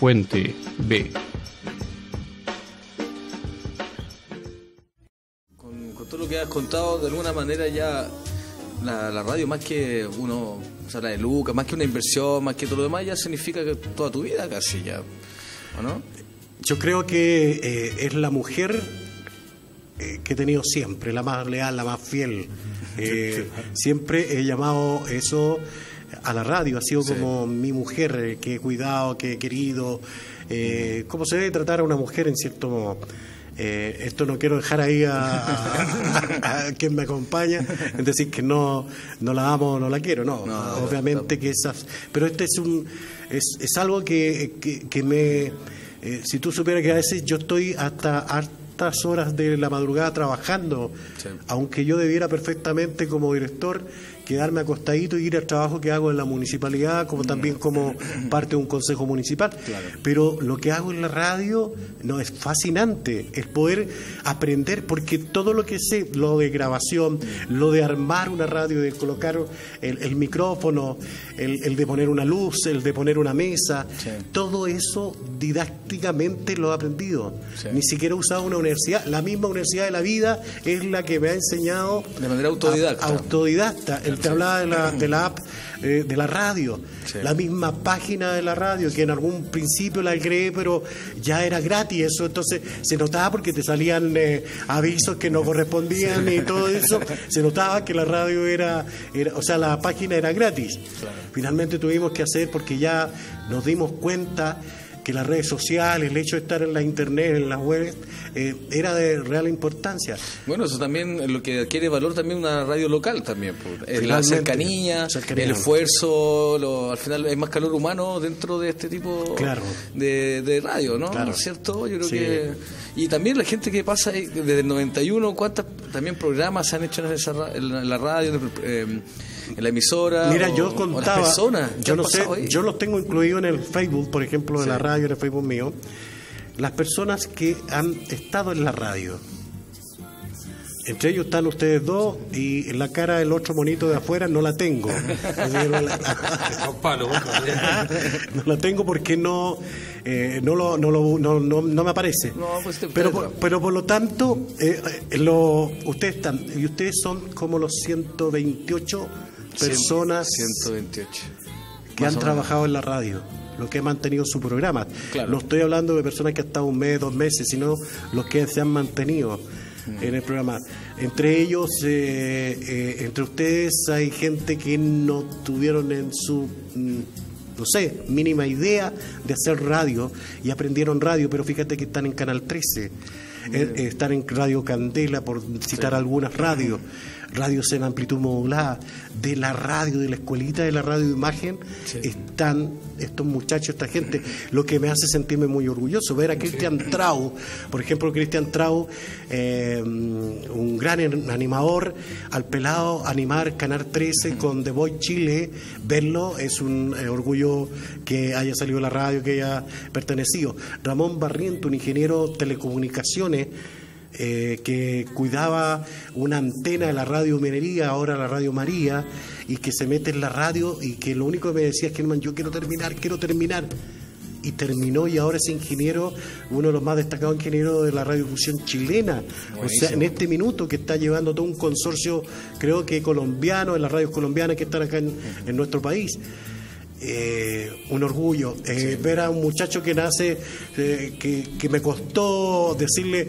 Puente B. Con, con todo lo que has contado, de alguna manera ya la, la radio, más que uno, o sea, la de Lucas, más que una inversión, más que todo lo demás, ya significa que toda tu vida casi ya, ¿o no? Yo creo que eh, es la mujer eh, que he tenido siempre, la más leal, la más fiel. Eh, siempre he llamado eso a la radio, ha sido como mi mujer eh, que he cuidado, que he querido, eh, cómo se debe tratar a una mujer en cierto modo. Eh, esto no quiero dejar ahí a, a- a quien me acompaña, es decir, que no, no la amo, no la quiero, no, No, obviamente que esas, pero este es un, es, es algo que, que, que me, eh, si tú supieras que a veces yo estoy hasta hartas horas de la madrugada trabajando, Sí. aunque yo debiera perfectamente como director quedarme acostadito y ir al trabajo que hago en la municipalidad, como también como parte de un consejo municipal. Pero lo que hago en la radio no es fascinante, es poder aprender, porque todo lo que sé, lo de grabación, lo de armar una radio, de colocar el, el micrófono, el, el de poner una luz, el de poner una mesa, Sí. todo eso didácticamente lo he aprendido. Sí. Ni siquiera he usado una universidad, la misma universidad de la vida es la que me ha enseñado De manera autodidacta. a- autodidacta. Te hablaba de la, de la app eh, de la radio, Sí. la misma página de la radio, que en algún principio la creé, pero ya era gratis eso, entonces se notaba porque te salían eh, avisos que no correspondían y todo eso, se notaba que la radio era, era o sea, la página era gratis. Finalmente tuvimos que hacer porque ya nos dimos cuenta que las redes sociales, el hecho de estar en la internet, en la web, eh, era de real importancia. Bueno, eso también es lo que adquiere valor también una radio local también. pues. La cercanía, cercanía. el esfuerzo, lo- al final hay más calor humano dentro de este tipo Claro. de, de radio, ¿no? Claro. ¿Cierto? Yo creo Sí. que... Y también la gente que pasa ahí desde el 91, ¿cuántos también programas se han hecho en, esa en la- en radio, en, el- eh, en la emisora? Mira, o- yo contaba, personas yo no sé, ahí? yo los tengo incluido en el Facebook, por ejemplo, de la radio, en el Facebook mío, las personas que han estado en la radio. Entre ellos están ustedes dos y en la cara del otro monito de afuera no la tengo. No, la, no la tengo porque no, eh, no, lo, no, lo- no, no- no me aparece. No, pues te- pero, por, pero por lo tanto, eh, eh, lo, ustedes están, y ustedes son como los 128 personas 128. que Más han trabajado en la radio, los que han mantenido su programa. Claro. No estoy hablando de personas que han estado un mes, dos meses, sino los que se han mantenido. En el programa. Entre ellos, eh, eh, entre ustedes hay gente que no tuvieron en su, mm, no sé, mínima idea de hacer radio y aprendieron radio, pero fíjate que están en Canal 13. Eh, eh, están en Radio Candela, por citar algunas radios, radios en amplitud modulada, de la radio, de la escuelita de la radio de imagen, están estos muchachos, esta gente, lo que me hace sentirme muy orgulloso, ver a Cristian Trau, por ejemplo, Cristian Trau, eh, un gran animador, al pelado animar Canal 13 con The Voice Chile, verlo es un eh, orgullo que haya salido la radio, que haya pertenecido. Ramón Barriento, un ingeniero de eh, que cuidaba una antena de la radio Minería, ahora la radio María, y que se mete en la radio y que lo único que me decía es que yo quiero terminar, quiero terminar. Y terminó y ahora es ingeniero, uno de los más destacados ingenieros de la radiodifusión chilena. O sea, en este minuto que está llevando todo un consorcio, creo que colombiano, en las radios colombianas que están acá en, en nuestro país. Eh, un orgullo. Eh, ver a un muchacho que nace eh, que, que me costó decirle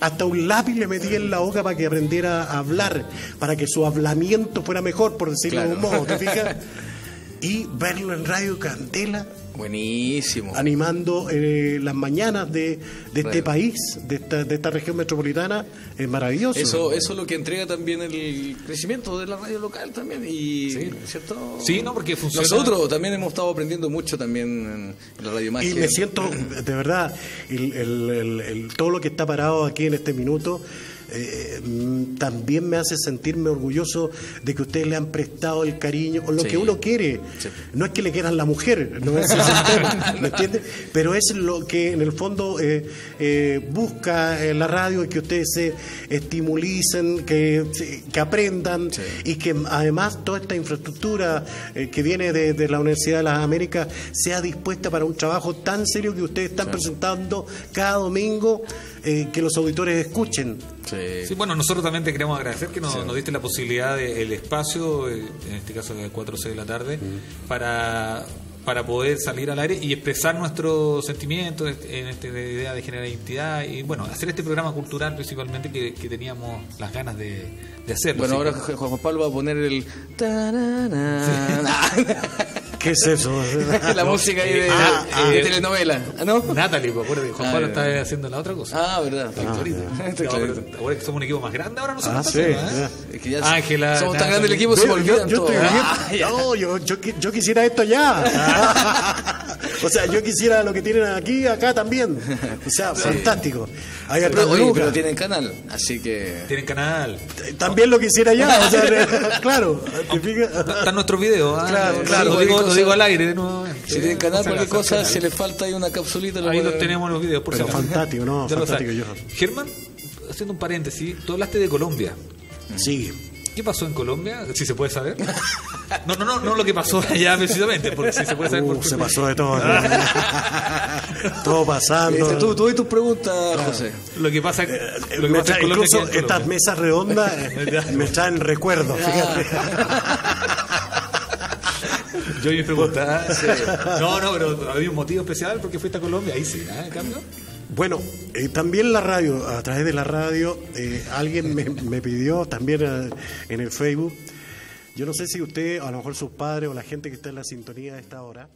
hasta un lápiz le metí en la boca para que aprendiera a hablar para que su hablamiento fuera mejor por decirlo de un modo ¿te fijas? y verlo en Radio Candela Buenísimo. animando eh, las mañanas de, de este país de esta, de esta región metropolitana es maravilloso Eso, eso es lo que entrega también el crecimiento de la radio local también y ¿cierto? Sí, no, porque funciona- Nosotros también hemos estado aprendiendo mucho también en, en la radio magia. Y me siento, de verdad, el- el- el- el- todo lo que está parado aquí en este minuto, eh, mm, también me hace sentirme orgulloso de que ustedes le han prestado el cariño o lo Sí. que uno quiere. Sí. No es que le quieran la mujer, no es el ¿me? Pero es lo que en el fondo eh, eh, busca eh, la radio y que ustedes se estimulicen, que, que aprendan Sí. y que además toda esta infraestructura que viene de, de la Universidad de las Américas sea dispuesta para un trabajo tan serio que ustedes están presentando cada domingo, que los auditores escuchen. Sí. Sí, bueno, nosotros también te queremos agradecer que nos, nos diste la posibilidad, de, el espacio, eh, en este caso de 4 o 6 de la tarde, para, para poder salir al aire y expresar nuestros sentimientos en esta idea de generar identidad y, bueno, hacer este programa cultural principalmente que, que teníamos las ganas de, de hacerlo. Bueno, ahora Juan Pablo va a poner el. ¿Qué es eso? la música ahí de, Ah, ah, de eh. telenovela, ¿no? Natalie, pues acuérdate, Juan Ah, Pablo está haciendo la otra cosa. Ah, verdad. Pero ahora que somos un equipo más grande, ahora no Ah, somos sí. ya. Es que ya Ángela, somos tan grandes el equipo, se me olvidan yo Ah, yo, yo, yo quisiera esto ya. o sea, yo quisiera lo que tienen aquí, acá también. O sea, fantástico. Hay Pero, oye, pero tienen canal, así que. Tienen canal. También lo quisiera ya. O sea, claro. ¿te fijas? Está en nuestro video. ¿ah? Claro, Lo claro, digo- cualquier Lo digo, cosa- digo al aire de nuevo. Si tienen canal, cualquier cosa, si les falta ahí una capsulita, lo Ahí los tenemos los videos, por Pero fantástico, ¿no? Fantástico. Germán, haciendo un paréntesis, tú hablaste de Colombia. Sí. ¿Qué pasó en Colombia? Si se puede saber. No, no, no, no lo que pasó allá precisamente, porque si se puede saber. Uh, por se pasó de todo. ¿no? todo pasando. Tú, tú y tus preguntas, José. Lo que pasa, Eh, lo que me pasa trae- en Colombia. incluso en estas mesas redondas eh, me traen recuerdos, fíjate. Yo mi pregunta. ah, No, no, pero había un motivo especial porque fuiste a Colombia. Ahí sí, en cambio. Bueno, eh, también la radio, a través de la radio, eh, alguien me, me pidió también eh, en el Facebook, yo no sé si usted, a lo mejor sus padres o la gente que está en la sintonía de esta hora,